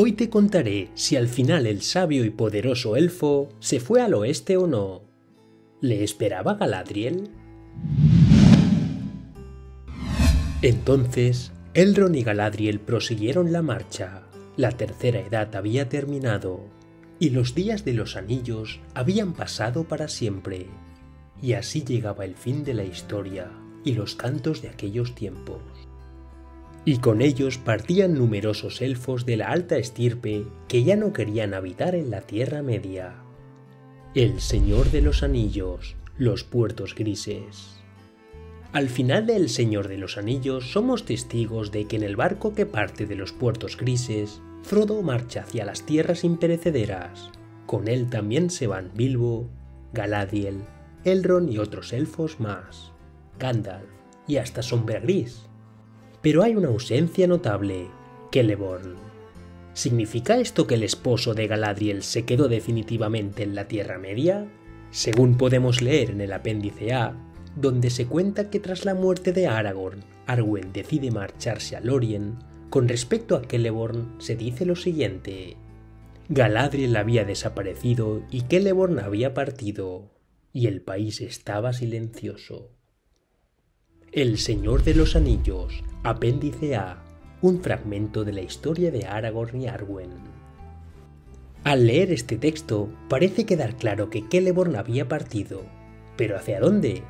Hoy te contaré si al final el sabio y poderoso elfo se fue al oeste o no. ¿Le esperaba Galadriel? Entonces, Elrond y Galadriel prosiguieron la marcha. La tercera edad había terminado, y los días de los anillos habían pasado para siempre. Y así llegaba el fin de la historia y los cantos de aquellos tiempos. Y con ellos partían numerosos elfos de la alta estirpe que ya no querían habitar en la Tierra Media. El Señor de los Anillos, los puertos grises. Al final de El Señor de los Anillos somos testigos de que en el barco que parte de los puertos grises, Frodo marcha hacia las tierras imperecederas. Con él también se van Bilbo, Galadriel, Elrond y otros elfos más, Gandalf y hasta Sombra Gris. Pero hay una ausencia notable, Celeborn. ¿Significa esto que el esposo de Galadriel se quedó definitivamente en la Tierra Media? Según podemos leer en el apéndice A, donde se cuenta que tras la muerte de Aragorn, Arwen decide marcharse a Lorien, con respecto a Celeborn se dice lo siguiente. Galadriel había desaparecido y Celeborn había partido, y el país estaba silencioso. El Señor de los Anillos, apéndice A, un fragmento de la historia de Aragorn y Arwen. Al leer este texto, parece quedar claro que Celeborn había partido, pero ¿hacia dónde?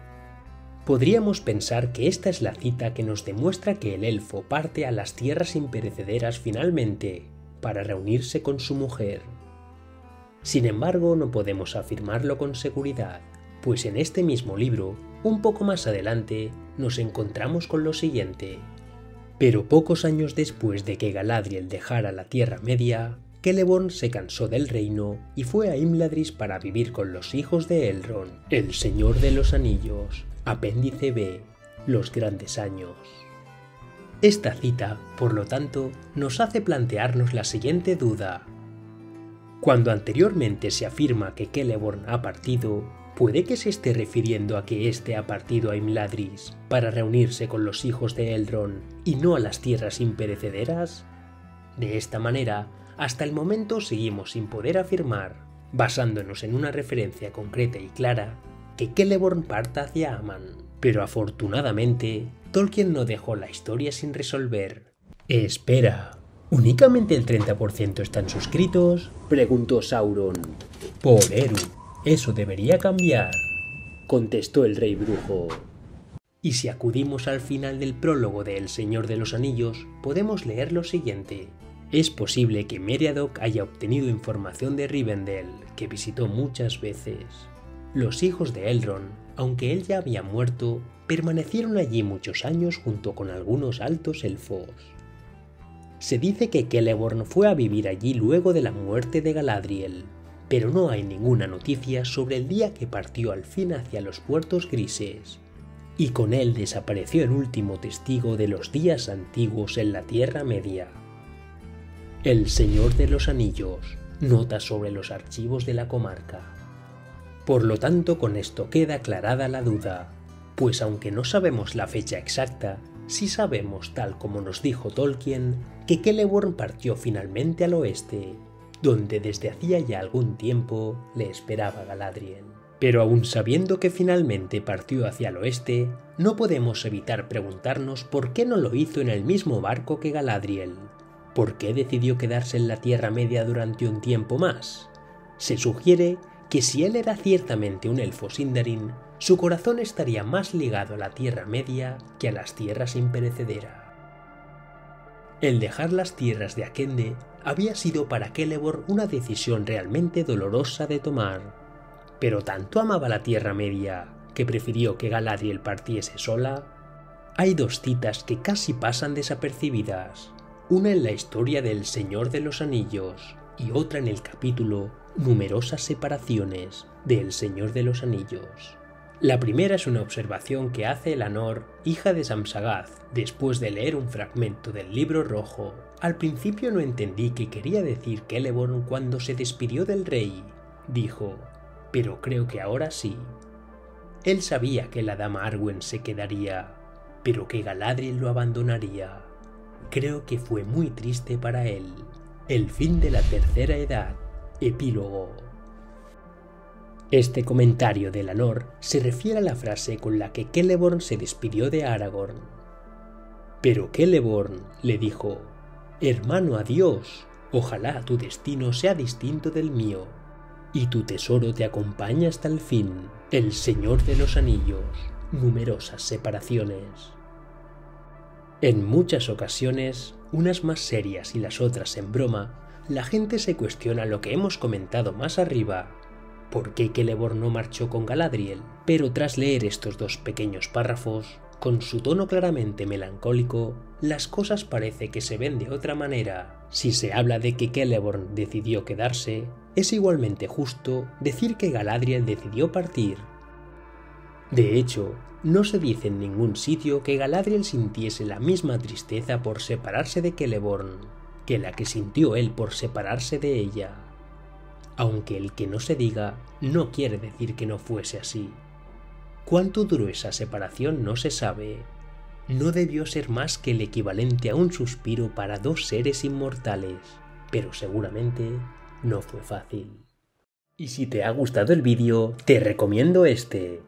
podríamos pensar que esta es la cita que nos demuestra que el elfo parte a las tierras imperecederas finalmente para reunirse con su mujer. Sin embargo, no podemos afirmarlo con seguridad, pues en este mismo libro, un poco más adelante, nos encontramos con lo siguiente. Pero pocos años después de que Galadriel dejara la Tierra Media, Celeborn se cansó del reino y fue a Imladris para vivir con los hijos de Elrond, el Señor de los Anillos, Apéndice B. Los grandes años. Esta cita, por lo tanto, nos hace plantearnos la siguiente duda. Cuando anteriormente se afirma que Celeborn ha partido, ¿puede que se esté refiriendo a que éste ha partido a Imladris para reunirse con los hijos de Elrond y no a las tierras imperecederas? De esta manera, hasta el momento seguimos sin poder afirmar, basándonos en una referencia concreta y clara, que Celeborn parta hacia Aman. Pero afortunadamente, Tolkien no dejó la historia sin resolver. Espera, ¿únicamente el 30% están suscritos? preguntó Sauron. Por Eru, eso debería cambiar, contestó el rey brujo. Y si acudimos al final del prólogo de El Señor de los Anillos, podemos leer lo siguiente. Es posible que Meriadoc haya obtenido información de Rivendell, que visitó muchas veces. Los hijos de Elrond, aunque él ya había muerto, permanecieron allí muchos años junto con algunos altos elfos. Se dice que Celeborn fue a vivir allí luego de la muerte de Galadriel, pero no hay ninguna noticia sobre el día que partió al fin hacia los puertos grises, y con él desapareció el último testigo de los días antiguos en la Tierra Media. El Señor de los Anillos nota sobre los archivos de la comarca. Por lo tanto, con esto queda aclarada la duda, pues aunque no sabemos la fecha exacta, sí sabemos, tal como nos dijo Tolkien, que Celeborn partió finalmente al oeste, donde desde hacía ya algún tiempo le esperaba Galadriel. Pero aún sabiendo que finalmente partió hacia el oeste, no podemos evitar preguntarnos por qué no lo hizo en el mismo barco que Galadriel. ¿Por qué decidió quedarse en la Tierra Media durante un tiempo más? Se sugiere que si él era ciertamente un elfo Sindarin, su corazón estaría más ligado a la Tierra Media que a las tierras imperecederas. El dejar las tierras de Akende había sido para Celeborn una decisión realmente dolorosa de tomar, pero tanto amaba la Tierra Media que prefirió que Galadriel partiese sola. Hay dos citas que casi pasan desapercibidas, una en la historia del Señor de los Anillos y otra en el capítulo numerosas separaciones del Señor de los Anillos. La primera es una observación que hace Elanor, hija de Samsagath, después de leer un fragmento del libro rojo. Al principio no entendí qué quería decir Celeborn cuando se despidió del rey, dijo, pero creo que ahora sí. Él sabía que la dama Arwen se quedaría, pero que Galadriel lo abandonaría. Creo que fue muy triste para él. El fin de la tercera edad. Epílogo. Este comentario de Lanor se refiere a la frase con la que Celeborn se despidió de Aragorn. Pero Celeborn le dijo, Hermano, adiós. Ojalá tu destino sea distinto del mío, y tu tesoro te acompañe hasta el fin. El Señor de los Anillos. Numerosas separaciones. En muchas ocasiones, unas más serias y las otras en broma, la gente se cuestiona lo que hemos comentado más arriba. ¿Por qué Celeborn no marchó con Galadriel? Pero tras leer estos dos pequeños párrafos, con su tono claramente melancólico, las cosas parece que se ven de otra manera. Si se habla de que Celeborn decidió quedarse, es igualmente justo decir que Galadriel decidió partir. De hecho, no se dice en ningún sitio que Galadriel sintiese la misma tristeza por separarse de Celeborn que la que sintió él por separarse de ella. Aunque el que no se diga no quiere decir que no fuese así. Cuánto duró esa separación no se sabe. No debió ser más que el equivalente a un suspiro para dos seres inmortales, pero seguramente no fue fácil. Y si te ha gustado el vídeo, te recomiendo este.